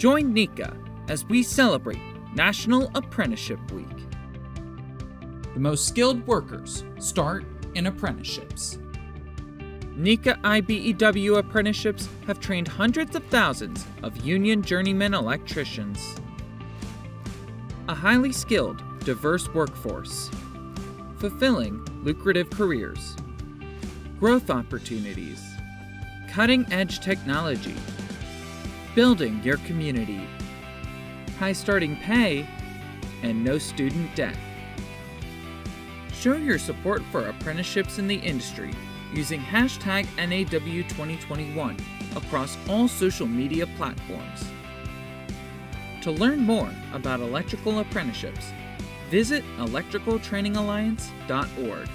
Join NECA as we celebrate National Apprenticeship Week. The most skilled workers start in apprenticeships. NECA IBEW apprenticeships have trained hundreds of thousands of union journeyman electricians. A highly skilled, diverse workforce, fulfilling lucrative careers, growth opportunities, cutting edge technology, building your community, high starting pay, and no student debt. Show your support for apprenticeships in the industry using hashtag NAW2021 across all social media platforms. To learn more about electrical apprenticeships, visit electricaltrainingalliance.org.